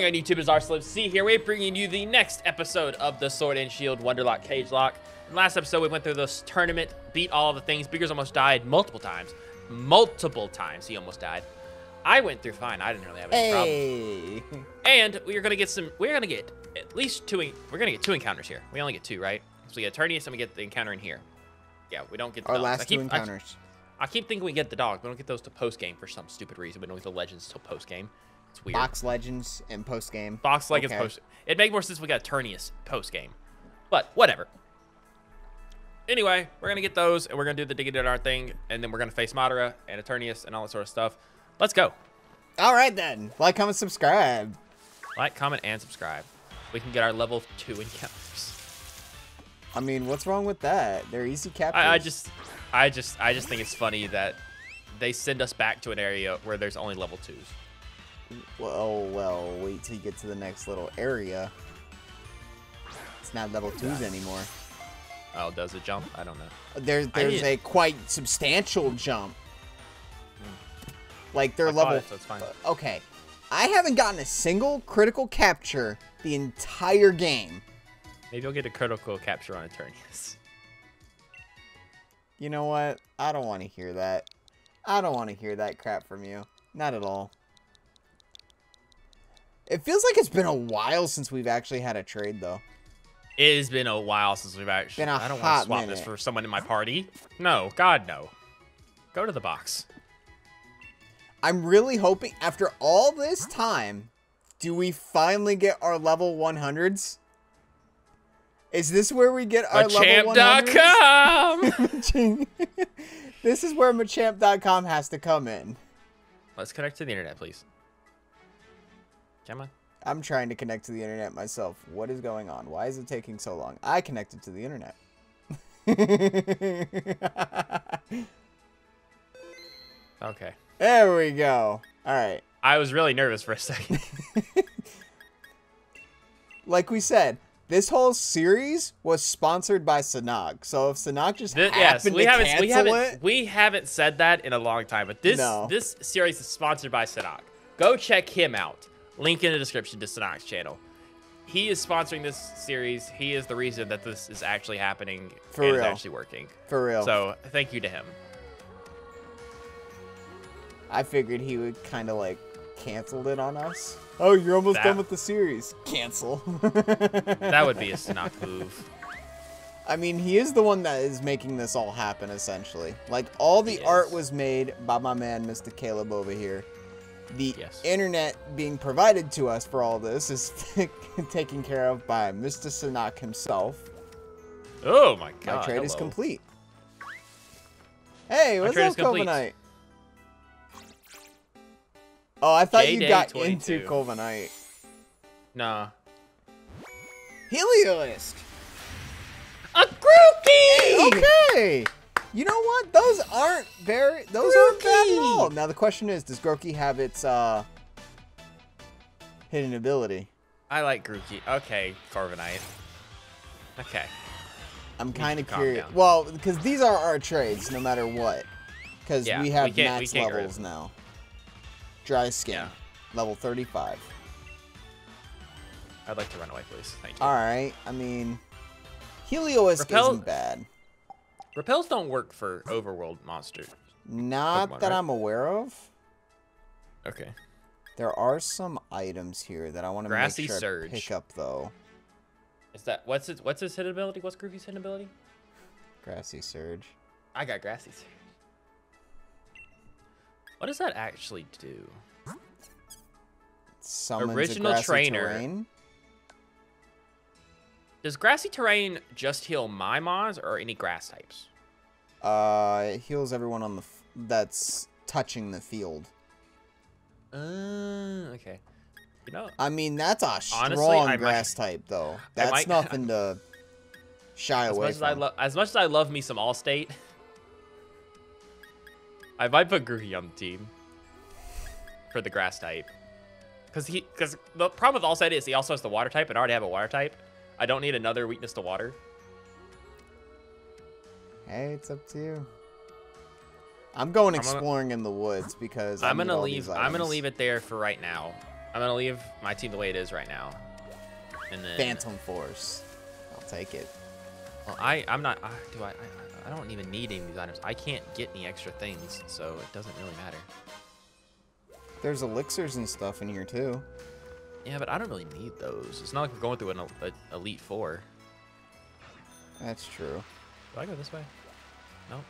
going on YouTube is Slim C here. We're bringing you the next episode of the Sword and Shield Wonderlocke Cage Lock. In the last episode, we went through this tournament, beat all the things. Beagers almost died multiple times. Multiple times he almost died. I went through fine. I didn't really have any Hey. problems. And we are gonna get some. We're gonna get at least two. We're gonna get two encounters here. We only get two, right? So we get Eternius and we get the encounter in here. Yeah, we don't get the Our dogs. I last keep, two I- encounters. I, keep thinking we get the dogs. We don't get those to post game for some stupid reason. We don't get the legends till post game. It's weird. Box Legends and post game. Box Legends Okay. post. It make more sense if we got Turnius post game, but whatever. Anyway, we're gonna get those, and we're gonna do the Digitar thing, and then we're gonna face Madara and Eternius and all that sort of stuff. Let's go. All right then. Like, comment, subscribe. Like, comment, and subscribe. We can get our level two encounters. I mean, what's wrong with that? They're easy captures. I, I just, I just, I just think it's funny that they send us back to an area where there's only level twos. Well, well, wait till you get to the next little area. It's not level twos anymore. Oh, does it jump? I don't know. There, there's a quite substantial jump. Like they're I level. it, so it's fine. Uh, okay, I haven't gotten a single critical capture the entire game. Maybe I'll get a critical capture on Eternius. You know what? I don't want to hear that. I don't want to hear that crap from you. Not at all. It feels like it's been a while since we've actually had a trade, though. It has been a while since we've actually. Been a I don't want to swap this for someone in my party. No, God, no. Go to the box. I'm really hoping, after all this time, do we finally get our level 100s? Is this where we get our level 100s? Machamp.com! this is where Machamp.com has to come in. Let's connect to the internet, please. Come on. I'm trying to connect to the internet myself. What is going on? Why is it taking so long? I connected to the internet. Okay. there we go. All right. I was really nervous for a second. Like we said, this whole series was sponsored by Sanag. So if Sanag just Th- happened yes, we to haven't cancel we haven't it, we haven't said that in a long time, but this No. this series is sponsored by Sanak. Go check him out. Link in the description to Sanak's channel. He is sponsoring this series. He is the reason that this is actually happening For and is real. actually working. for real, So thank you to him. I figured he would kind of like canceled it on us. Oh, you're almost That- done with the series. Cancel. That would be a Sanak move. I mean, he is the one that is making this all happen, essentially. Like, all the He art is. was made by my man, Mr. Caleb, over here. The Yes. internet being provided to us for all this is taken care of by Mr. Sanak himself. Oh my My god. trade is complete. Hey, what's up. Corviknight? Oh, I thought you got 22. into Corviknight. Nah. Heliolisk! A groupie! Okay. You know what? Those aren't very. Those aren't bad at all. Now the question is, does Grookey have its uh hidden ability? I like Grookey. Okay, Corviknight. Okay. I'm kind of curious. Well, because these are our trades, no matter what. Because Yeah, we we have we max rid levels now. Dry skin, Yeah. level 35. I'd like to run away, please. Thank you. All right. I mean, Heliolisk Repel- isn't bad. Repels don't work for overworld monsters. Not Pokemon, that right? I'm aware of. Okay. There are some items here that I want to make sure I Surge. pick up though. Is that what's his what's his hit ability? What's Groovy's hit ability? Grassy Surge. I got Grassy. Surge. What does that actually do? Summons Original trainer. terrain. Does Grassy Terrain just heal my Mons or any grass types? Uh, it heals everyone on the f- that's touching the field. Uh, okay. You know, I mean, that's a strong Honestly, I might- grass type, though. That's might- nothing to shy as away much as I from. love as much as I love me some Allstate, I might put Grookey on the team for the grass type. Because he, because the problem with Allstate is he also has the water type, and I already have a water type. I don't need another weakness to water. hey, it's up to you. I'm going I'm gonna- exploring in the woods because I I'm gonna leave. I'm gonna leave it there for right now. I'm gonna leave my team the way it is right now. And then Phantom Force. I'll take it. Well, I I'm not. Uh, do I, I? I don't even need any of these items. I can't get any extra things, so it doesn't really matter. There's elixirs and stuff in here too. Yeah, but I don't really need those. It's not like we're going through an a, elite four. That's true. Do I go this way? No.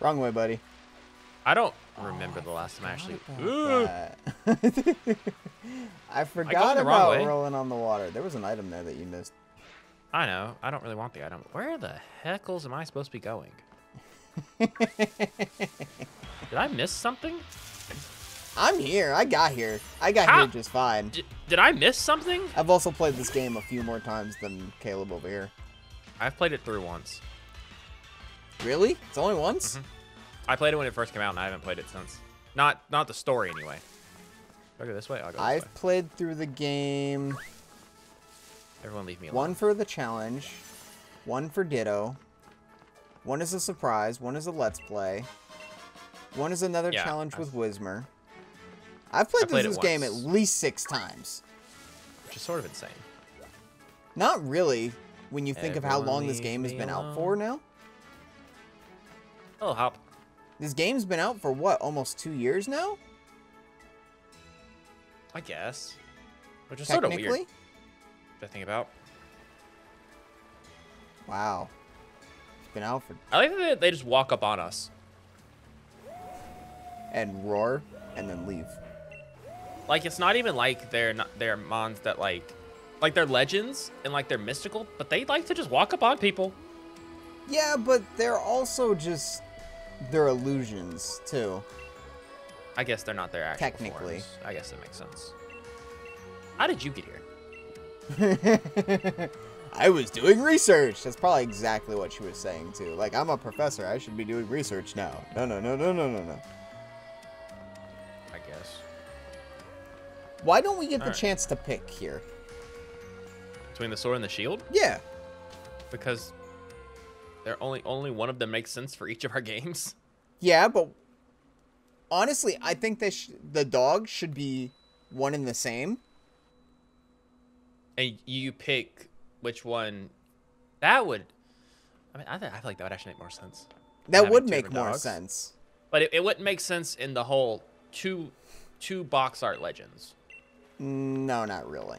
Wrong way, buddy. I don't remember the last time I actually. Ooh. I forgot the wrong about way. rolling on the water. There was an item there that you missed. I know. I don't really want the item. Where the heckles am I supposed to be going? Did I miss something? I'm here. I got here. I got How- here just fine. D- did I miss something? I've also played this game a few more times than Caleb over here. I've played it through once. Really? It's only once? Mm-hmm. I played it when it first came out, and I haven't played it since. Not not the story anyway. Do I go this way? I'll go this I've way. played through the game Everyone leave me alone. one for the challenge, one for Ditto, one is a surprise, one is a let's play, one is another Yeah, challenge I've- with Wismer. I've played, played this, game at least six times. Which is sort of insane. Not really, when you think of how long this game has been out for now. Oh, hop. This game's been out for what, almost two years now? I guess. Which is sort of weird to think about. Wow. It's been out for I like that they just walk up on us. and roar and then leave. Like it's not even like they're not they're mons that like like they're legends and like they're mystical, but they like to just walk up on people. Yeah, but they're also just they're illusions too. I guess they're not their actual Technically. forms. I guess that makes sense. How did you get here? I was doing research. That's probably exactly what she was saying too. Like I'm a professor, I should be doing research now. No, no, no, no, no, no, no. Why don't we get the Alright. chance to pick here? Between the sword and the shield? Yeah. Because they're only only one of them makes sense for each of our games. Yeah, but honestly, I think sh- the dog should be one and the same. And you pick which one that would I mean I, th- I feel like that would actually make more sense. That would make more dogs. sense. But it, it wouldn't make sense in the whole two two box art legends. No, not really.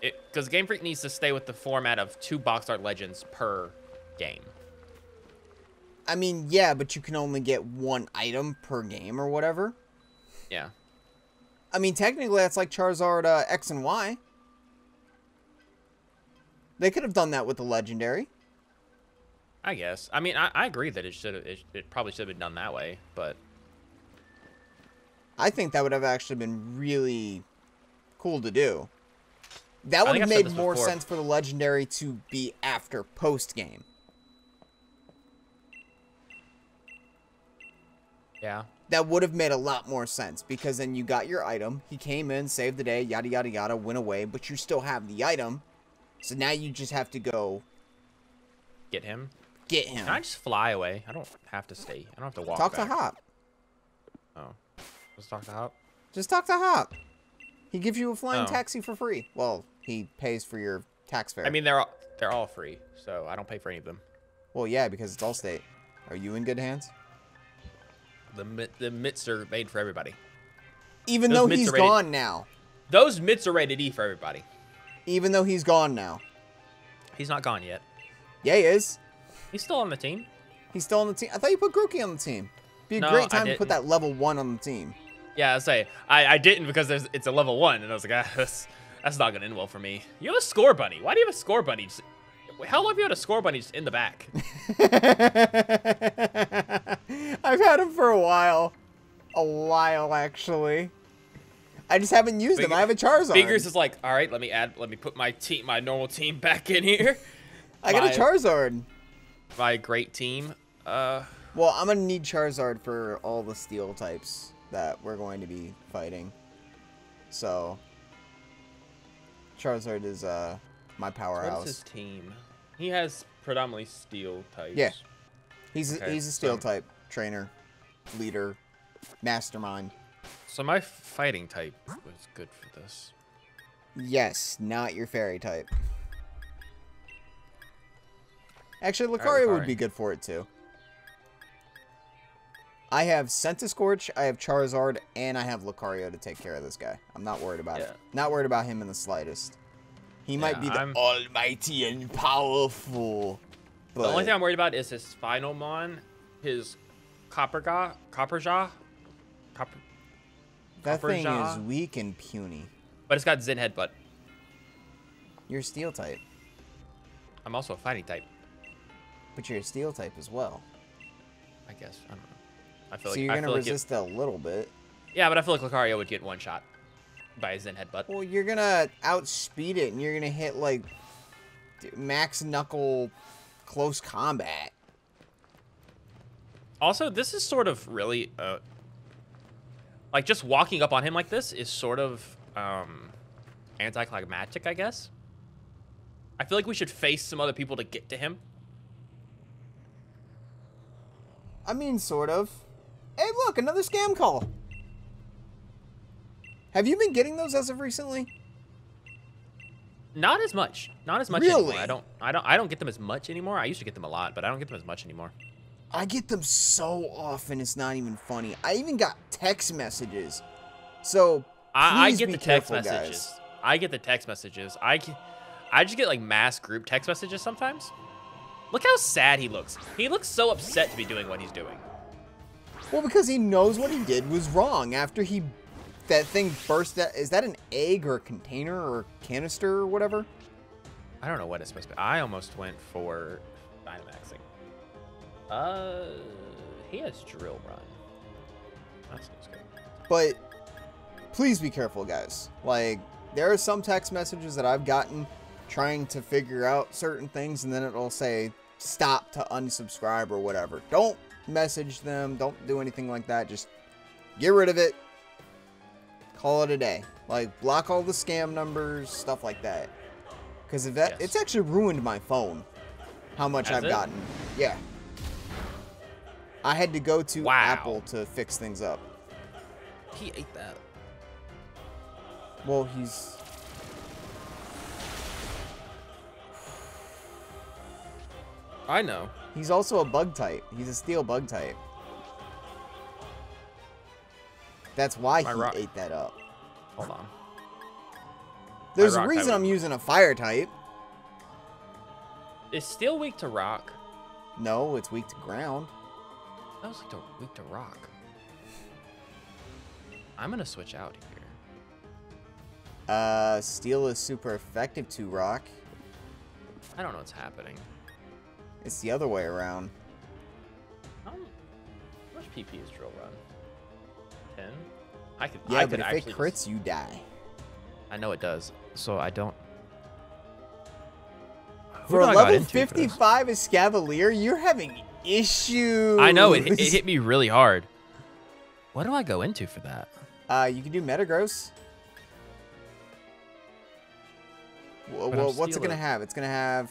Because Game Freak needs to stay with the format of two box art legends per game. I mean, yeah, but you can only get one item per game or whatever. Yeah. I mean, technically, that's like Charizard uh, X and Y. They could have done that with the legendary. I guess. I mean, I, I agree that it should have. It, it probably should have been done that way, but I think that would have actually been really cool to do. That would have made more before. sense for the legendary to be after post game. yeah. That would have made a lot more sense because then you got your item. He came in, saved the day, yada yada yada, went away, but you still have the item. So now you just have to go Get him. get him. Can I just fly away? I don't have to stay. I don't have to walk. Talk back. to Hop. Oh. Let's talk to Hop. Just talk to Hop. He gives you a flying Oh. taxi for free. Well, he pays for your tax fare. I mean, they're all, they're all free, so I don't pay for any of them. well, yeah, because it's Allstate. Are you in good hands? The the mitts are made for everybody. Even Those though he's gone now. Those mitts are rated E for everybody. Even though he's gone now. He's not gone yet. Yeah, he is. He's still on the team. He's still on the team. I thought you put Grookey on the team. Be a No, great time to put that level one on the team. Yeah, I say I, I didn't because there's, it's a level one, and I was like, ah, that's, that's not gonna end well for me. You have a Scorbunny. Why do you have a Scorbunny? Just, how long have you had a Scorbunny just in the back? I've had him for a while. A while, actually. I just haven't used him. I have a Charizard. Figures is like, all right, let me add, let me put my team, my normal team back in here. I got a my- Charizard. My great team. Uh, Well, I'm gonna need Charizard for all the steel types that we're going to be fighting. So, Charizard is uh my powerhouse. what is powerhouse. his team? He has predominantly steel types. Yeah. He's a, he's a steel so- type trainer, leader, mastermind. So my fighting type was good for this. Yes, not your fairy type. Actually, right, Lucario would be good for it too. I have Centiskorch, I have Charizard, and I have Lucario to take care of this guy. I'm not worried about it. Not worried about him in the slightest. He might be the I'm- almighty and powerful. But The only thing I'm worried about is his final mon, his Copperga, Copperjaw, Copper, that thing is weak and puny. but it's got Zen Headbutt. You're steel type, I'm also a fighting type, but you're a steel type as well. I guess. I don't know. I feel So like you're gonna feel like it- resist a little bit. yeah, but I feel like Lucario would get one shot by a Zen Headbutt. Well, you're gonna outspeed it, and you're gonna hit like max knuckle close combat. Also, this is sort of really uh, like just walking up on him like this is sort of um, anticlimactic, I guess. I feel like we should face some other people to get to him. I mean, sort of. Hey, look, another scam call. Have you been getting those as of recently? Not as much. Not as much anymore. I don't. I don't. I don't get them as much anymore. I used to get them a lot, but I don't get them as much anymore. I get them so often, it's not even funny. I even got text messages. So, I, I get be the text careful, guys. messages. I get the text messages. I, I just get like mass group text messages sometimes. Look how sad he looks. He looks so upset to be doing what he's doing. Well, because he knows what he did was wrong after he. That thing burst. That, is that an egg or a container or canister or whatever? I don't know what it's supposed to be. I almost went for Dynamaxing. Uh, he has Drill Run. That seems good. But please be careful, guys. Like, there are some text messages that I've gotten trying to figure out certain things, and then it'll say stop to unsubscribe or whatever. Don't message them. Don't do anything like that. Just get rid of it. Call it a day. Like, block all the scam numbers, stuff like that. Because if that, Yes. it's actually ruined my phone. How much Has I've it? gotten. Yeah. I had to go to Wow. Apple to fix things up. He ate that. Well, he's. I know. He's also a bug type. He's a steel bug type. That's why My he rock- ate that up. Hold on. There's a reason I'm using a fire type. Is Steel weak to rock? No, it's weak to ground. That was like to, weak to rock. I'm gonna switch out here. Uh, steel is super effective to rock. I don't know what's happening. It's the other way around. How much PP is Drill Run? Ten. I could. Yeah, I but if it just- crits, you die. I know it does. So I don't. Who For do a I got level into for this? 55 Escavalier, you're having issues. I know it, it hit me really hard. What do I go into for that? Uh, you can do Metagross. Wha- what's it gonna have? It's gonna have.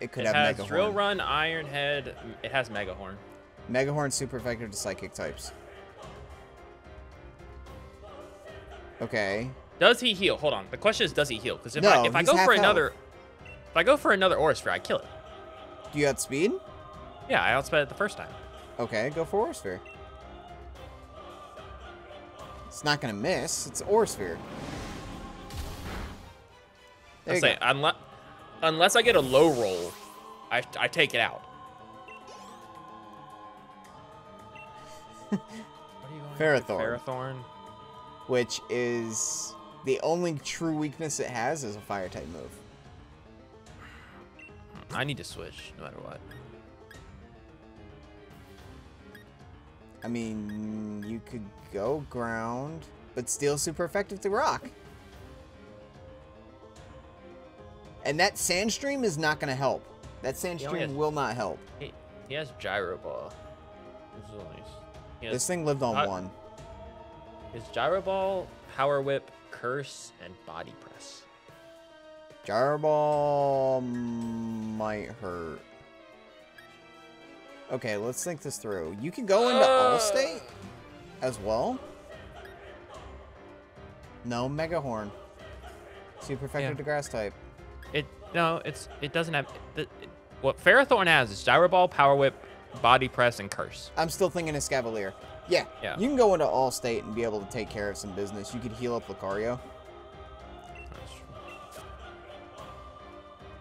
It could it have has Mega Drill Run, Iron Head. It has Mega Horn. Mega Horn super effective to psychic types. Okay. Does he heal? Hold on. The question is, does he heal? Because if No, I if I go for health. another, if I go for another Aura Sphere, I kill it. Do you have speed? Yeah, I outsped it the first time. Okay, go for Aurasphere. It's not gonna miss. It's Aurasphere. There I you say unless unless I get a low roll, I I take it out. what are you going after? Ferrothorn. Ferrothorn. Which is the only true weakness it has is a fire type move. I need to switch no matter what. I mean, you could go ground, but still super effective to rock. And that sand stream is not going to help. That sand stream has- will not help. He, he has gyro ball. This is nice. Has, This thing lived on one. his gyro ball, power whip, curse, and body press. Gyro Ball might hurt. Okay, let's think this through. You can go into Uh. All State as well. No, Mega Horn. Super effective Yeah. to grass type. It no, it's it doesn't have the, it, what Ferrothorn has is Gyro Ball, Power Whip, Body Press, and Curse. I'm still thinking of Escavalier. Yeah, Yeah. you can go into all state and be able to take care of some business. You could heal up Lucario.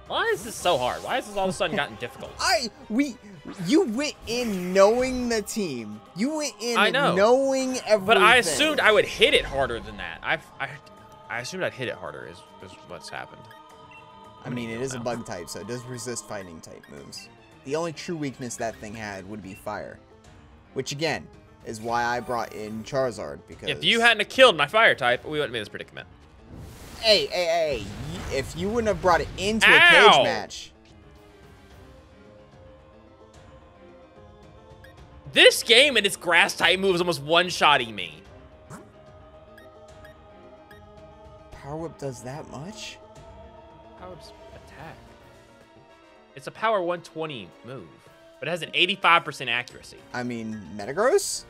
Why is this so hard? Why has this all of a sudden gotten difficult? I we you went in knowing the team. You went in I know. knowing everything. But I assumed I would hit it harder than that. I I, I assumed I'd hit it harder. Is, is what's happened. I mean, it is a bug type, so it does resist fighting type moves. The only true weakness that thing had would be fire, which again is why I brought in Charizard because If you hadn't killed my fire type, we wouldn't be in this predicament. hey hey hey, if you wouldn't have brought it into a cage match, This game and its grass type moves almost one-shotting me. Power Whip does that much. Power attack. It's a power 120 move, but it has an 85% accuracy. I mean, Metagross.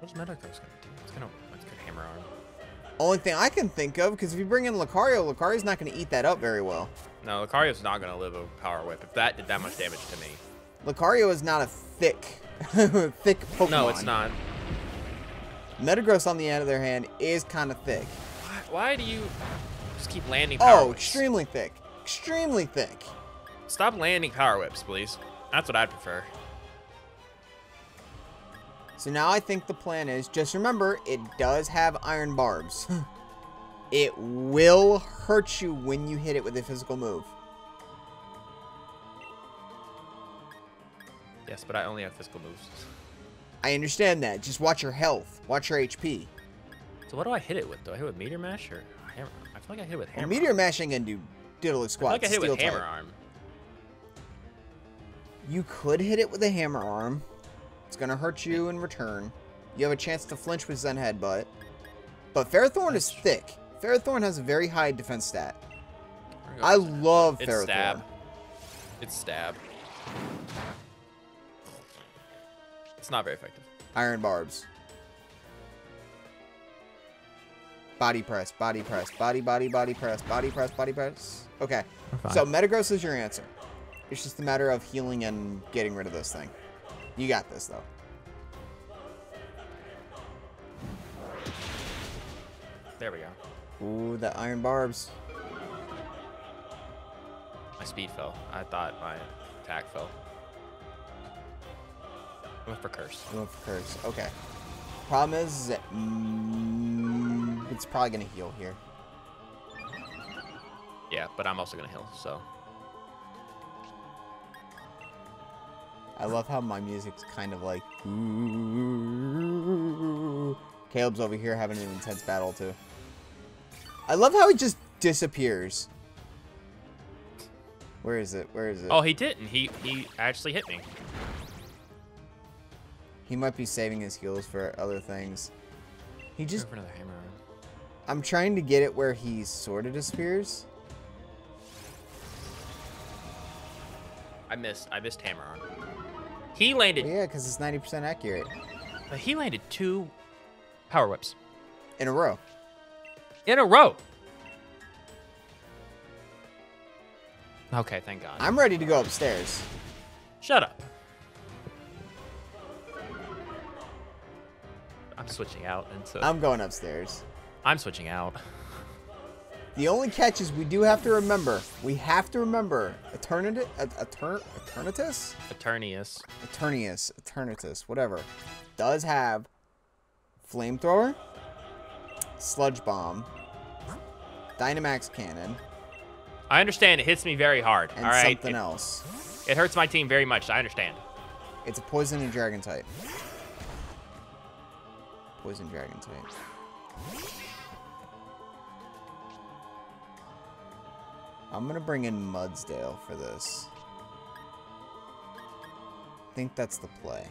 What's Metagross gonna do? It's gonna, it's gonna hammer arm. Only thing I can think of, because if you bring in Lucario, Lucario's not going to eat that up very well. No, Lucario's not gonna live a power whip if that did that much damage to me. Lucario is not a thick, thick Pokemon. No, it's not. Metagross, on the other hand, is kind of thick. Why, why do you just keep landing power Oh, whips? extremely thick. Extremely thick. Stop landing power whips, please. That's what I'd prefer. So now I think the plan is, just remember, it does have iron barbs. it will hurt you when you hit it with a physical move. Yes, but I only have physical moves. I understand that. Just watch your health. Watch your HP. So what do I hit it with? Do I hit it with Meteor Mash or Hammer? I feel like I hit it with Well, Hammer. Meteor Mash ain't gonna do diddly I squat. feel like I hit it with Hammer type. Arm. You could hit it with a hammer arm. It's gonna hurt you in return. You have a chance to flinch with Zen Headbutt. But Ferrothorn is thick. Ferrothorn has a very high defense stat. I love It's Ferrothorn. stab. It's stab. It's not very effective. Iron barbs. Body press, body press, body, body, body press, body press, body press. Okay. So Metagross is your answer. It's just a matter of healing and getting rid of this thing. You got this though. There we go. Ooh, the iron barbs. My speed fell. I thought my attack fell. I went for curse. I went for curse. Okay. Problem is, mm, it's probably gonna heal here. Yeah, but I'm also gonna heal. So I love how my music's kind of like. Ooh. Caleb's over here having an intense battle too. I love how he just disappears. Where is it? Where is it? oh, he didn't. He he actually hit me. He might be saving his heals for other things. He Go just. for another hammer. I'm trying to get it where he sort of disappears. I missed. I missed hammer arm. He landed. Well, yeah, because it's 90% accurate But he landed two power whips in a row. in a row. Okay, thank God. I'm ready to go upstairs. Shut up. I'm switching out into. I'm, going upstairs. I'm switching out. The only catch is we do have to remember. We have to remember. Eternity, Etern, Eternatus, Eternius. Eternius, Eternatus, whatever, does have flamethrower, sludge bomb, Dynamax cannon, I understand it hits me very hard. and all right. something it, else. it hurts my team very much. I understand. It's a poison and dragon type. Poison dragon type. I'm gonna bring in Mudsdale for this. I think that's the play.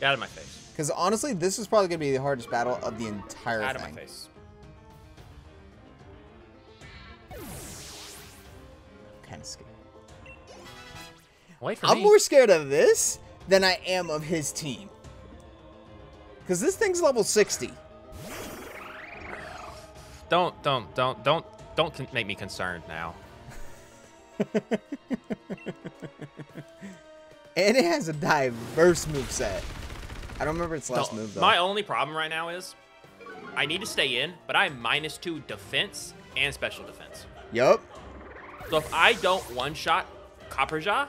Get out of my face. Because honestly, this is probably gonna be the hardest battle of the entire Out of my face. Kind of scared. Wait for I'm me. more scared of this than I am of his team. Because this thing's level 60. Don't, don't, don't, don't, don't make me concerned now. And it has a diverse move set. I don't remember its last No, move, though. My only problem right now is I need to stay in, but I'm minus two defense and special defense. Yup. So if I don't one shot Copperjaw,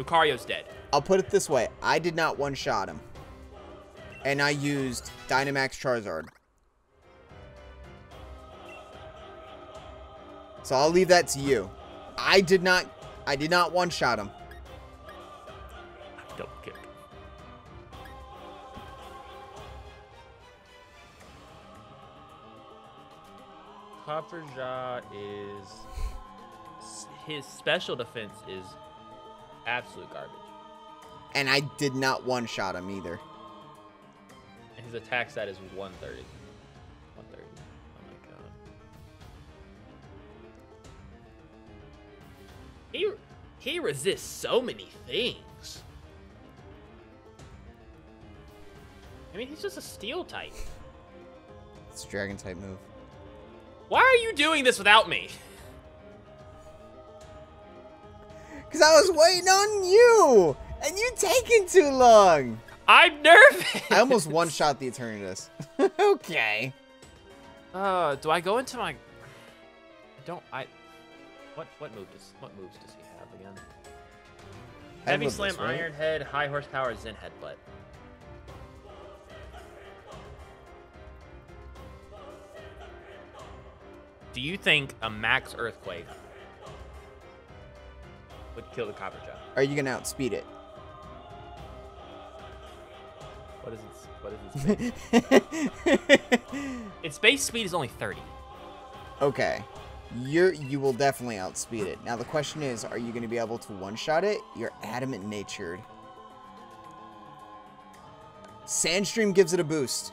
Lucario's dead. I'll put it this way. I did not one-shot him. And I used Dynamax Charizard. So I'll leave that to you. I did not I did not one-shot him. Double kick. Copperjaw is his special defense is absolute garbage, And I did not one-shot him either. and his attack stat is 130. 130. Oh my god. He he resists so many things. I mean, he's just a steel type. It's a dragon type move. Why are you doing this without me? Cause I was waiting on you, and you taking too long. I'm nervous. I almost one-shot the Eternatus. okay. Uh, do I go into my? I don't. I. What what move does what moves does he have again? Heavy Endless, Slam, right? Iron Head, High Horsepower, Zen Headbutt. Do you think a Max Earthquake would kill the Copperjaw? Are you gonna outspeed it? What is its what is its base? its base speed is only 30. okay. You're you will definitely outspeed it. Now the question is, are you gonna be able to one-shot it? You're adamant natured. Sandstream gives it a boost.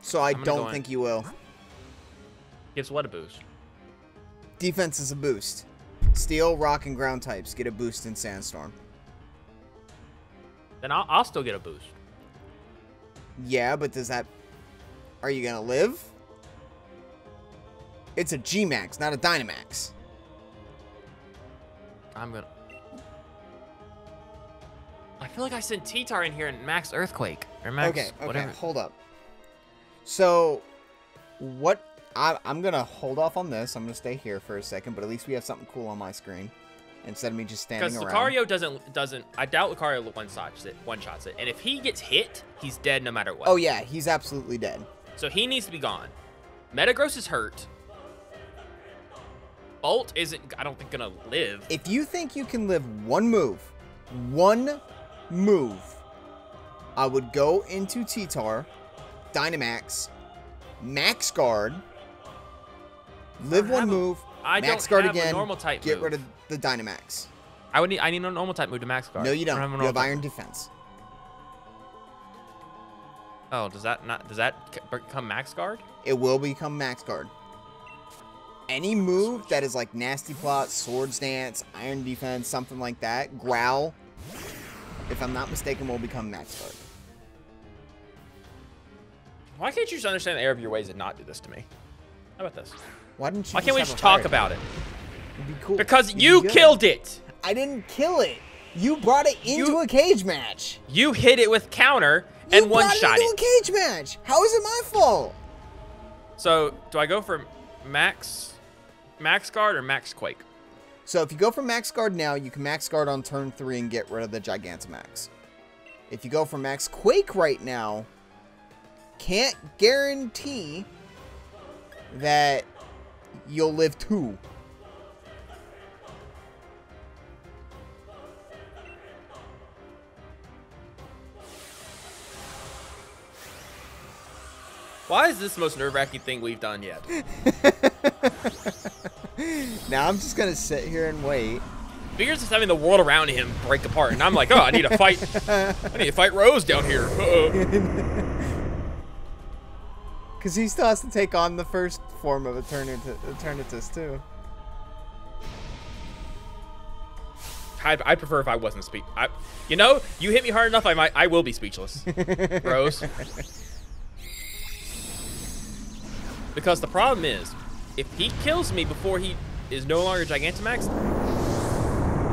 So I don't go in. think you will. Gives what a boost? Defense is a boost. Steel, rock, and ground types get a boost in Sandstorm. Then I'll, I'll still get a boost. Yeah, but does that... Are you gonna live? It's a G-Max, not a Dynamax. I'm gonna. I feel like I sent T-Tar in here and Max Earthquake or Max okay, okay, whatever. hold up. So, what... I, I'm gonna hold off on this. I'm gonna stay here for a second, but at least we have something cool on my screen. Instead of me just standing around. Because. Lucario doesn't doesn't. I doubt Lucario one shots it. One shots it, and if he gets hit, he's dead no matter what. Oh yeah, he's absolutely dead. So he needs to be gone. Metagross is hurt. Bolt isn't. I don't think gonna live. If you think you can live one move, one move, I would go into T-Tar, Dynamax, Max Guard, live one move, I Max don't Guard a again, normal type get move. rid of the Dynamax. I would need. I need a normal type move to Max Guard. No, you don't. I have you have Iron Defense. Oh, does that not? Does that become Max Guard? It will become Max Guard. Any move that is like Nasty Plot, Swords Dance, Iron Defense, something like that, Growl, if I'm not mistaken, will become Max Guard. Why can't you just understand the error of your ways and not do this to me? How about this? Why didn't you Why can't we just talk about it? It'd be cool. Because It'd you good. killed it. I didn't kill it. You brought it into You- a cage match. You hit it with counter You and one brought shot it into it. a cage match. How is it my fault? So do I go for Max, Max Guard or Max Quake? So if you go for Max Guard now, you can Max Guard on turn three and get rid of the Gigantamax. If you go for Max Quake right now, can't guarantee that you'll live too. Why is this the most nerve-wracking thing we've done yet? Now I'm just gonna sit here and wait. Figures is having the world around him break apart, and I'm like, oh, I need to fight. I need to fight Rose down here. Uh-oh. Because he still has to take on the first form of Eternit Eternatus too. I'd, I'd prefer if I wasn't speak. I, you know, you hit me hard enough, I might, I will be speechless, bros. because the problem is, if he kills me before he is no longer Gigantamax,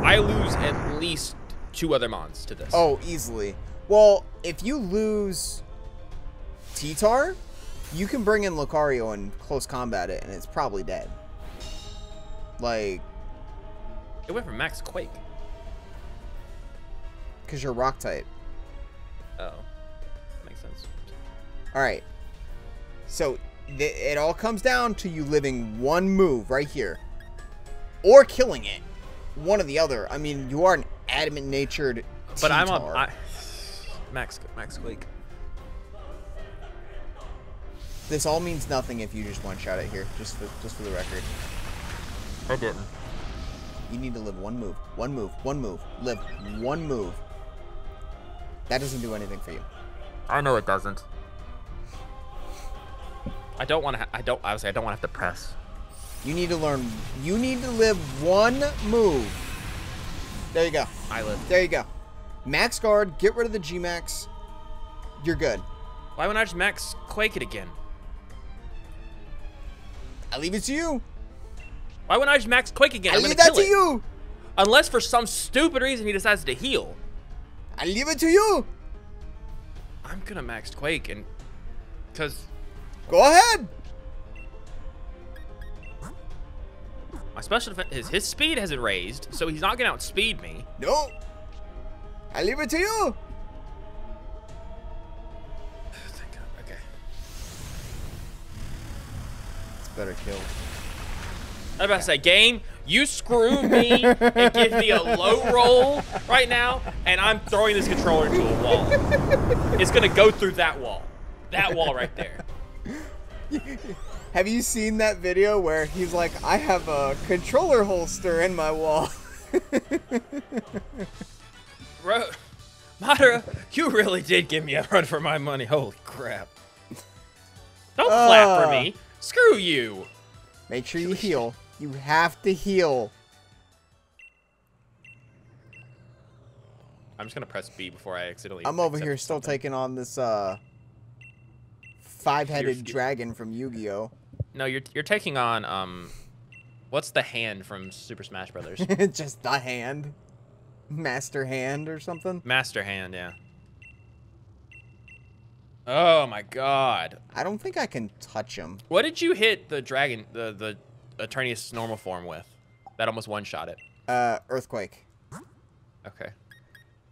I lose at least two other mons to this. Oh, easily. Well, if you lose T-Tar, you can bring in Lucario and close combat it, and it's probably dead. Like, it went from Max Quake. Because you're rock type. Oh. That Makes sense. Alright. So, it all comes down to you living one move right here. Or killing it. One or the other. I mean, you are an adamant natured But I'm a... I, Max, Max Quake. This all means nothing if you just one-shot it here, just for, just for the record. I didn't. You need to live one move, one move, one move. Live one move. That doesn't do anything for you. I know it doesn't. I don't want to. I don't. Obviously, I don't want to have to press. You need to learn. You need to live one move. There you go. I live. There you go. Max guard. Get rid of the G Max. You're good. Why wouldn't I just max quake it again? I leave it to you. Why wouldn't I just max quake again? I I'm leave that to it. you. Unless for some stupid reason he decides to heal. I leave it to you. I'm gonna max Quake and because go ahead. My special defense, his his speed hasn't raised, so he's not gonna outspeed me. No. I leave it to you. Better kill. I was about to say, game, you screw me and give me a low roll right now, and I'm throwing this controller into a wall. It's gonna go through that wall. That wall right there. Have you seen that video where he's like, I have a controller holster in my wall? Bro, Madara, you really did give me a run for my money. Holy crap. Don't uh, clap for me. Screw you. Make sure you heal. You have to heal. I'm just gonna press B before I accidentally. I'm over here still something. taking on this uh five-headed dragon from Yu-Gi-Oh. No, you're you're taking on um, what's the hand from Super Smash Brothers? just the hand, Master Hand or something. Master Hand, yeah. Oh my God! I don't think I can touch him. What did you hit the dragon, the the Eternius normal form with? That almost one-shot it. Uh, Earthquake. Okay.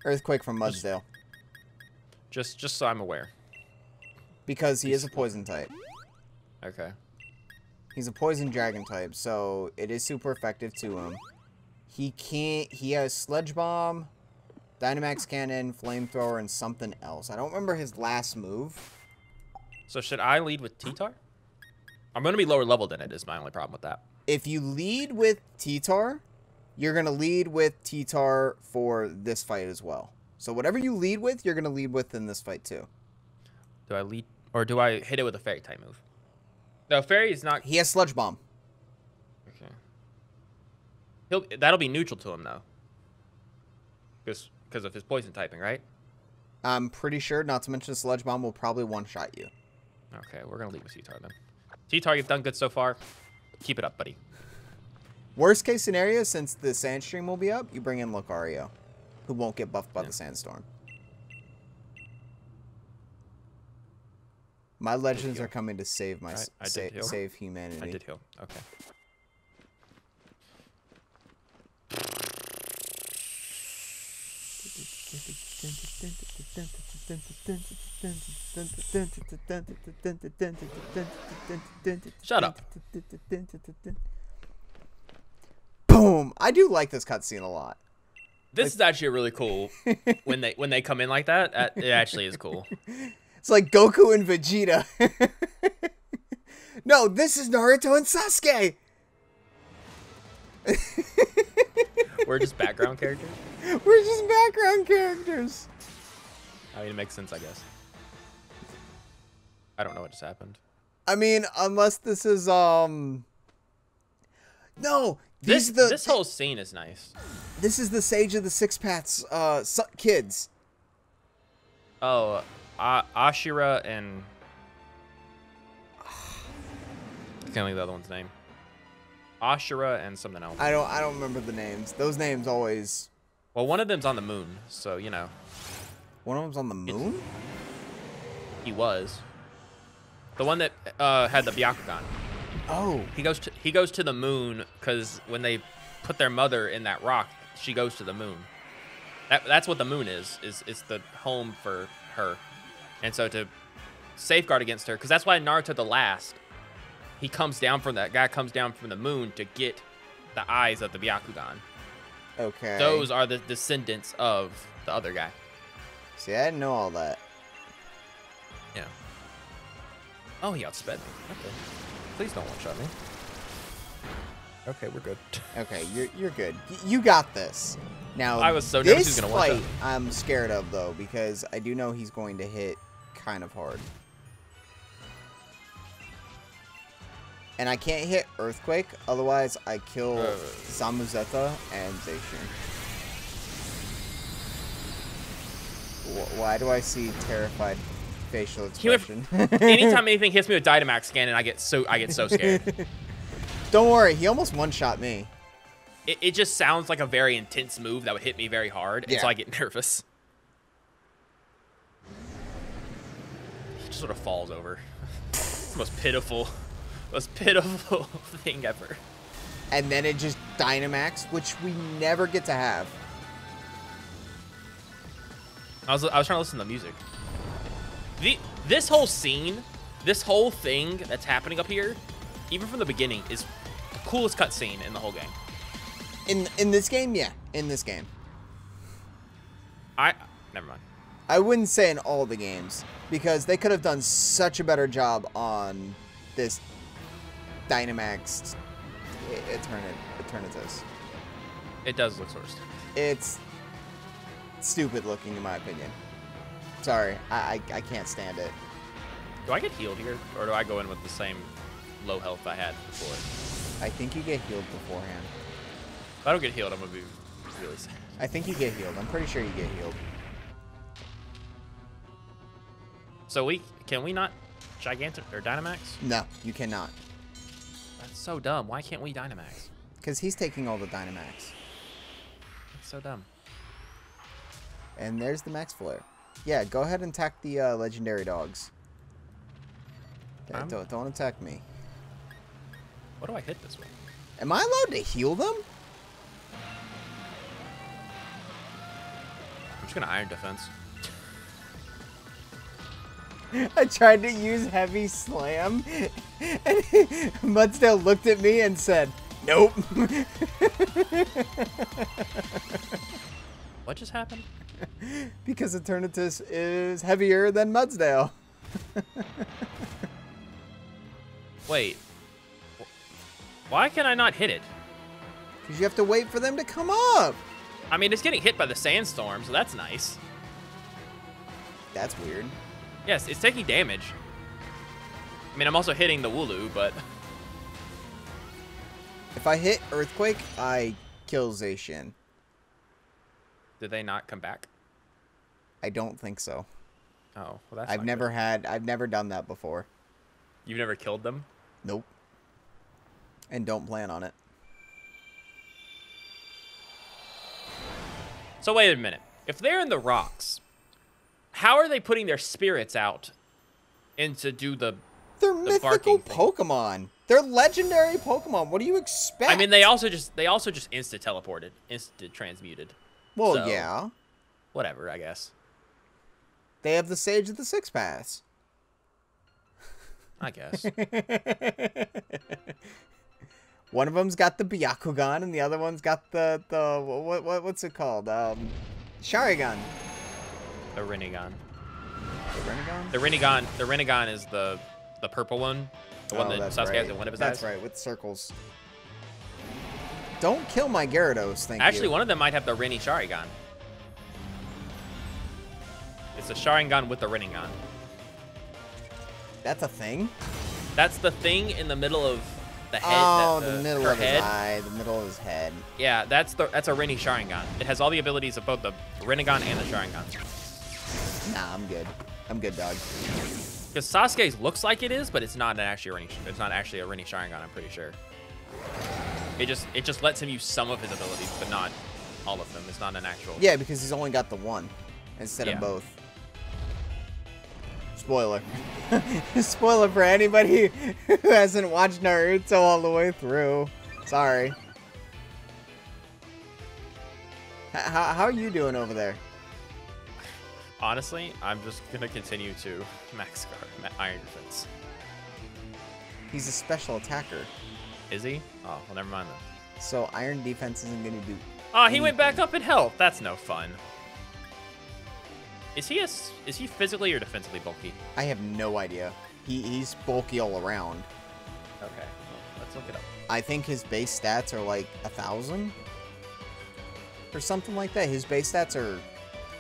Earthquake from Mudsdale. Just, just so I'm aware. Because he is a poison type. Okay. He's a poison dragon type, so it is super effective to him. He can't. He has Sludge Bomb, Dynamax Cannon, Flamethrower, and something else. I don't remember his last move. So should I lead with T-Tar? I'm going to be lower level than it is my only problem with that. If you lead with T-Tar, you're going to lead with T-Tar for this fight as well. So whatever you lead with, you're going to lead with in this fight too. Do I lead, or do I hit it with a Fairy type move? No, Fairy is not... He has Sludge Bomb. Okay. He'll, that'll be neutral to him though. Because because of his poison typing, right? I'm pretty sure, not to mention Sludge Bomb will probably one-shot you. Okay, we're going to leave with T-Tar then. T-Tar, you've done good so far. Keep it up, buddy. Worst case scenario, since the Sandstream will be up, you bring in Lucario, who won't get buffed by yeah. the Sandstorm. My legends are coming to save my right, sa save humanity. I did heal. Okay. Shut up. Boom! I do like this cutscene a lot. This like, is actually really cool when they when they come in like that. It actually is cool. It's like Goku and Vegeta. no, this is Naruto and Sasuke. We're just background characters. We're just background characters. I mean, it makes sense, I guess. I don't know what just happened. I mean, unless this is um. No, This these the this whole scene is nice. this is the Sage of the Six Paths uh su- kids. Oh, uh, Ashira and I can't think of the other one's name. Ashira and something else. I don't I don't remember the names. Those names always. Well, one of them's on the moon, so you know One of them's on the moon. he was the one that uh, had the Byakugan. Oh, He goes to he goes to the moon because when they put their mother in that rock, she goes to the moon. That, that's what the moon is. Is is the home for her, and so to safeguard against her, because that's why Naruto the last, he comes down from that guy comes down from the moon to get the eyes of the Byakugan. Okay. Those are the descendants of the other guy. See, I didn't know all that. Yeah. Oh, he outsped me. Okay. Please don't one shot me. Okay, we're good. Okay, you're you're good. Y- you got this. Now I was so nervous he this was gonna one-shot. fight I'm scared of though because I do know he's going to hit kind of hard. And I can't hit Earthquake, otherwise I kill Uh. Zamazenta and Zacian. Wh- Why do I see terrified facial He went- expression? Anytime anything hits me with Dynamax Cannon, I get so I get so scared. Don't worry, he almost one-shot me. it, it just sounds like a very intense move that would hit me very hard, and so I get nervous. He just sort of falls over. it's the most pitiful, most pitiful thing ever. and then it just Dynamax, which we never get to have. I was I was trying to listen to the music. The this whole scene, this whole thing that's happening up here, even from the beginning, is the coolest cutscene in the whole game. In in this game, yeah, in this game. I never mind. I wouldn't say in all the games because they could have done such a better job on this Dynamax Eternit Eternatus. It does look stupid. It's stupid looking in my opinion. Sorry, I, I I can't stand it. Do I get healed here, or do I go in with the same low health I had before? I think you get healed beforehand. If I don't get healed, I'm gonna be really sad. I think you get healed. I'm pretty sure you get healed. So we can we not gigantic or Dynamax? No, you cannot. That's so dumb. Why can't we Dynamax? Because he's taking all the Dynamax. That's so dumb. And there's the Max Flare. Yeah, go ahead and attack the uh, legendary dogs. I'm- don't, don't attack me. What do I hit this with? Am I allowed to heal them? I'm just gonna Iron Defense. I tried to use Heavy Slam, and Mudsdale looked at me and said, Nope. What just happened? because Eternatus is heavier than Mudsdale. Wait. Why can I not hit it? Because you have to wait for them to come up. I mean, it's getting hit by the sandstorm, so that's nice. That's weird. Yes, it's taking damage. I mean, I'm also hitting the Wooloo, but If I hit Earthquake, I kill Zacian. did they not come back? I don't think so. Oh, well, that's. I've never good. had, I've never done that before. You've never killed them? Nope. And don't plan on it. So wait a minute. If they're in the rocks, how are they putting their spirits out and to do the? They're The mythical thing. Pokemon. They're legendary Pokemon. What do you expect? I mean, they also just they also just insta teleported, insta transmuted. Well, so- yeah. Whatever, I guess. They have the Sage of the Six Paths. I guess. One of them's got the Byakugan, and the other one's got the the what what what's it called? Um, Sharingan. The Rinnegan. The Renegon. The Rinnegan. The Rinnegan is the the purple one. The one Oh, that Sasuke right. has in one of his That's eyes. right, with circles. Don't kill my Gyarados, thank Actually, you. one of them might have the Rinne Sharingan. It's a Sharingan with the Rinnegan. That's a thing. That's the thing in the middle of the head. oh, that the, middle of his head. eye, the middle of his head. Yeah, that's the that's a Rinne Sharingan. It has all the abilities of both the Rinnegan and the Sharingan. Nah, I'm good. I'm good, dog. Because Sasuke's looks like it is, but it's not an actually a Rini. It's not actually a Rinne Sharingan. I'm pretty sure. It just it just lets him use some of his abilities, but not all of them. It's not an actual. Yeah, because he's only got the one instead Yeah. of both. Spoiler. Spoiler for anybody who hasn't watched Naruto all the way through. Sorry. H- How, how are you doing over there? Honestly, I'm just gonna continue to max guard, ma- Iron Defense. He's a special attacker, Is he? Oh, well, never mind then. so Iron Defense isn't going to do. Oh, he went back up in health. That's no fun. Is he a, is he physically or defensively bulky? I have no idea. He, he's bulky all around. Okay, well, let's look it up. I think his base stats are like a thousand or something like that. His base stats are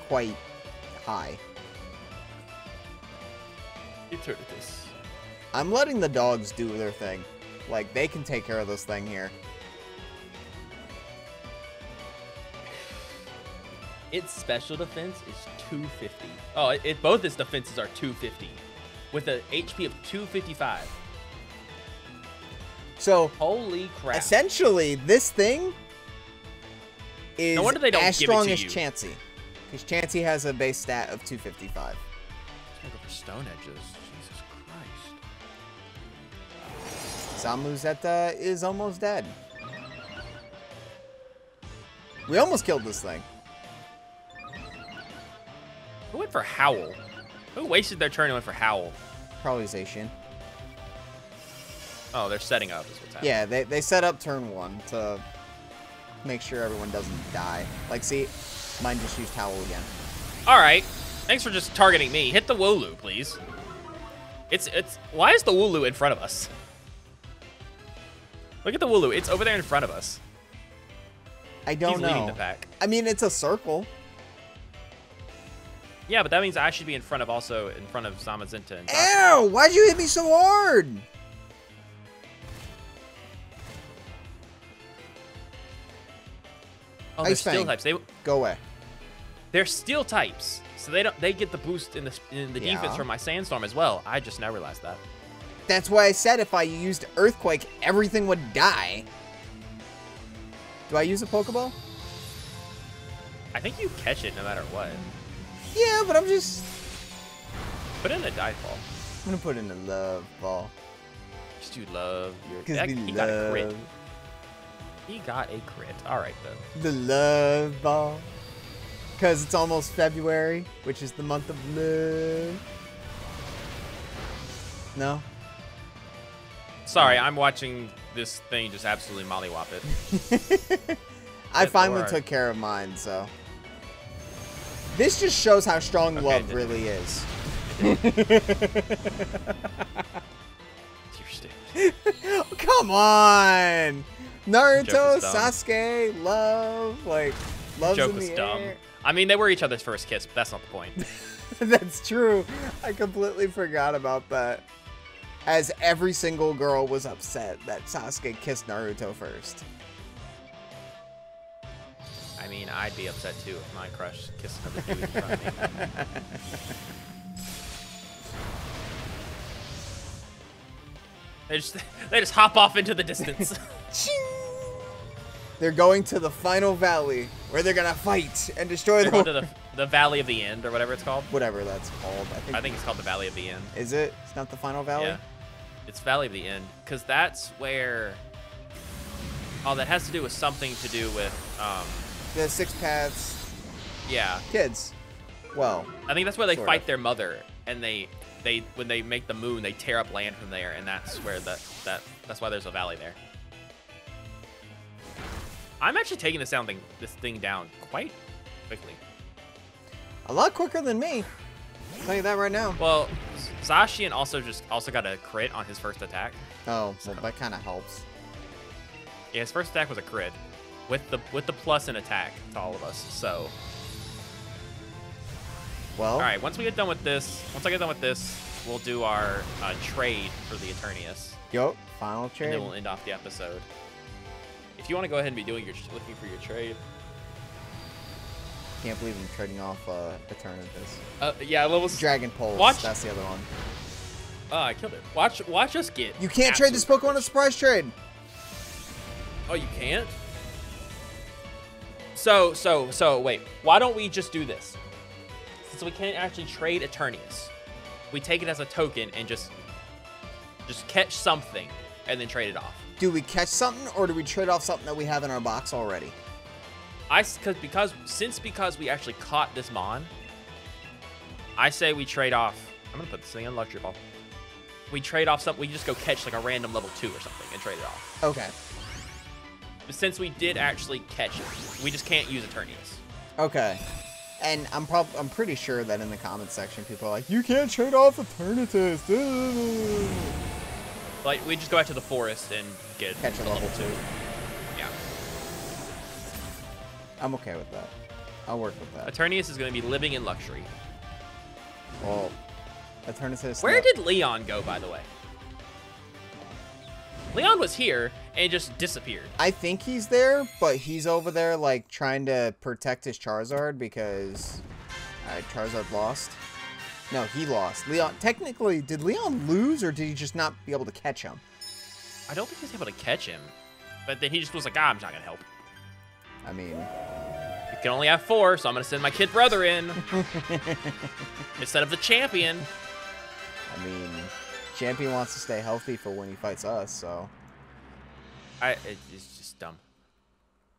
quite high. Eternatus. I'm letting the dogs do their thing. Like they can take care of this thing here. Its special defense is 250. Oh, it, it both its defenses are 250, with a HP of 255. So Holy crap! essentially, this thing is wonder they don't as give it strong to as you. Chansey. Because Chansey has a base stat of 255. I'm gonna go for stone edges. Jesus Christ. Zamazenta is almost dead. We almost killed this thing. Who went for Howl? Who wasted their turn and went for Howl? Probably Zacian. Oh, they're setting up. Is what's happening. Yeah, they, they set up turn one to make sure everyone doesn't die. Like, see, mine just used Howl again. All right. Thanks for just targeting me. Hit the Wooloo, please. It's it's. Why is the Wooloo in front of us? Look at the Wooloo. It's over there in front of us. I don't He's know. leading the pack. I mean, it's a circle. Yeah, but that means I should be in front of also in front of Zamazenta and. Ow! Why'd you hit me so hard? Oh, they're steel types. They Go away. they're steel types, so they don't they get the boost in the in the defense from my sandstorm as well. I just now realized that. That's why I said if I used Earthquake, everything would die. Do I use a Pokeball? I think you catch it no matter what. Yeah, but I'm just... Put in a dive ball. I'm gonna put in a love ball. Just you love your. Because that- we he got a crit. love He got a crit. All right then. the love ball. Because it's almost February, which is the month of love. No? Sorry, I'm watching this thing just absolutely mollywop it. I finally lord. took care of mine, so. This just shows how strong Okay, love really is. You're stupid. Come on! Naruto. Sasuke, love, like, love's Joke in was the dumb. air. I mean, they were each other's first kiss, but that's not the point. That's true. I completely forgot about that. As every single girl was upset that Sasuke kissed Naruto first. I mean, I'd be upset too if my crush kissed another dude in front of me. They just they just hop off into the distance. They're going to the final valley where they're gonna fight and destroy They're the the the Valley of the End or whatever it's called. whatever that's called. I think. I think it's called the Valley of the End. Is it? It's not the final valley. Yeah, it's Valley of the End because that's where. Oh, that has to do with something to do with um. The six paths Yeah, kids. Well, I think that's where they fight of. their mother, and they they when they make the moon, they tear up land from there, and that's where that that that's why there's a valley there. I'm actually taking this down thing this thing down quite quickly. a lot quicker than me. I'll tell you that right now. Well, Zacian also just also got a crit on his first attack. Oh, well, that kind of helps. Yeah, his first attack was a crit, with the with the plus in attack to all of us. So, Well, all right, once we get done with this, once I get done with this, we'll do our uh, trade for the Eternius, Yo, final trade. and then we'll end off the episode. If you want to go ahead and be doing your looking for your trade, Can't believe I'm trading off uh, Eternatus. uh, yeah, levels. Dragon Pulse. Watch- That's the other one. Oh, I killed it. Watch, watch us get. You can't trade this Pokemon a surprise trade. Oh, you can't? So, so, so, wait. Why don't we just do this? Since we can't actually trade Eternius, we take it as a token and just, just catch something and then trade it off. Do we catch something or do we trade off something that we have in our box already? I, cause, because, since because we actually caught this Mon, I say we trade off. I'm gonna put this thing in Luxury Ball. We trade off something. We just go catch like a random level two or something and trade it off. Okay. But since we did actually catch it, we just can't use Eternius. Okay. And I'm prob I'm pretty sure that in the comments section people are like, you can't trade off Eternatus. dude." Like we just go back to the forest and get Catch a level two. Yeah. I'm okay with that. I'll work with that. Eternius is going to be living in luxury. Well, Eternatus. Where did Leon go, by the way? Leon was here and just disappeared. I think he's there, but he's over there like trying to protect his Charizard because uh, Charizard lost. No, he lost. Leon technically did Leon lose or did he just not be able to catch him? I don't think he's able to catch him. But then he just was like, ah, I'm not going to help. I mean, You can only have four, so I'm going to send my kid brother in instead of the champion. I mean, Champion wants to stay healthy for when he fights us, so I it, it's just dumb.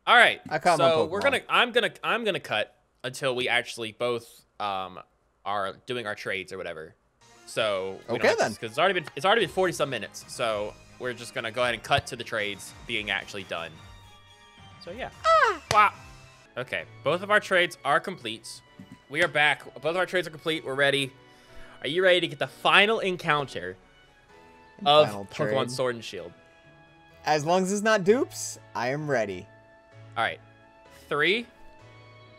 All right. I caught so we're gonna I'm gonna I'm gonna cut until we actually both um are doing our trades or whatever. So Okay, then. because it's already been it's already been 40 some minutes. So we're just gonna go ahead and cut to the trades being actually done. So yeah. Ah. Wow. Okay, both of our trades are complete. We are back. Both of our trades are complete. We're ready. Are you ready to get the final encounter of Final Pokemon trade. Sword and Shield? as long as it's not dupes, I am ready. All right. Three,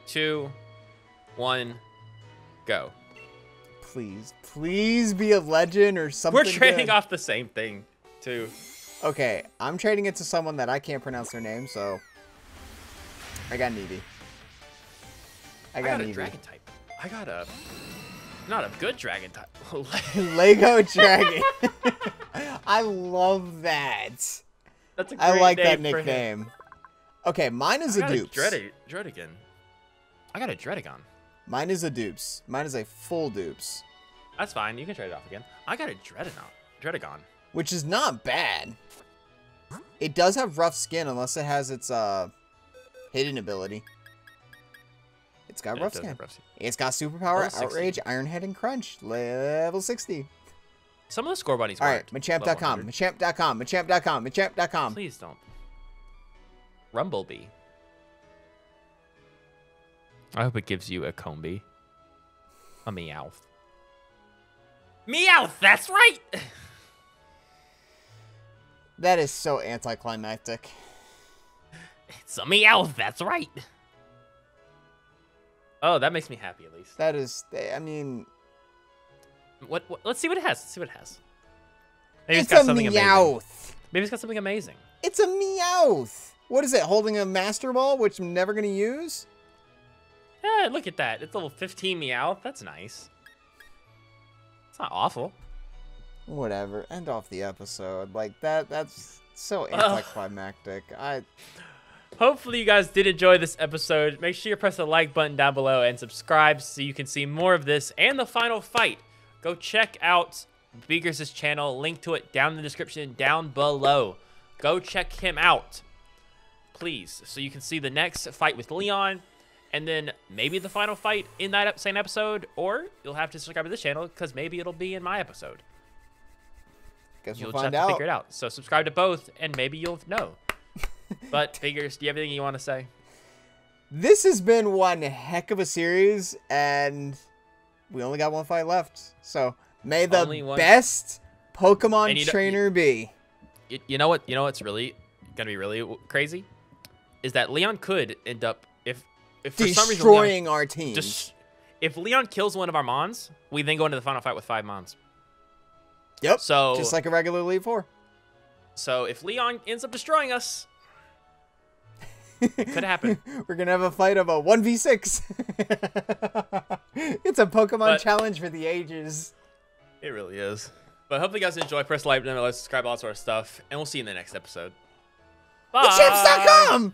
two, one, go. Please, please be a legend or something. We're trading good. off the same thing, too. Okay, I'm trading it to someone that I can't pronounce their name, so I got Needy. I I got, got a dragon type. I got a not a good dragon type. Lego Dragon. I love that. That's a great I like that nickname. Okay, mine is I a got a dupes. Dredi- Druddigon. I got a Druddigon. Mine is a dupes. Mine is a full dupes, That's fine. You can trade it off again. I got a Druddigon. Druddigon. Which is not bad. It does have rough skin unless it has its uh hidden ability. It's got Yeah, rough does skin. rough skin. It's got superpower, outrage, iron head, and crunch. Level 60. Some of the Scorbunnies All right, Machamp.com, level 100. Machamp.com, Machamp.com, Machamp.com. Please don't. Rumblebee. I hope it gives you a Combee. A Meowth. Meowth, that's right! That is so anticlimactic. It's a Meowth, that's right! Oh, that makes me happy at least. That is, I mean, What, what let's see what it has. Let's see what it has. Maybe it's it's got a something amazing. Meowth. Maybe it's got something amazing. It's a Meowth. What is it, holding a Master Ball, which I'm never going to use? Yeah, look at that. It's level 15 Meowth. That's nice. It's not awful. Whatever. End off the episode. Like, that. that's so anticlimactic. I Hopefully you guys did enjoy this episode. Make sure you press the like button down below and subscribe so you can see more of this and the final fight. Go check out Beagers' channel. Link to it down in the description down below. Go check him out, please, so you can see the next fight with Leon and then maybe the final fight in that same episode, or you'll have to subscribe to this channel because maybe it'll be in my episode. Guess You'll we'll just have find to figure it out. So subscribe to both, and maybe you'll know. but Beagers, do you have anything you want to say? This has been one heck of a series, and we only got one fight left. So may the one- best Pokemon And you don't- trainer be. You, know what? You know what's really gonna be really crazy is that Leon could end up if if for some reason Leon Destroying our team. just if Leon kills one of our Mons, we then go into the final fight with five Mons. Yep. So Just like a regular Elite Four. so if Leon ends up destroying us, it could happen. We're gonna have a fight of a one v six. It's a Pokemon But- challenge for the ages. It really is. But hopefully you guys enjoy. Press like, like, subscribe, all that sort of stuff, and we'll see you in the next episode. Bye.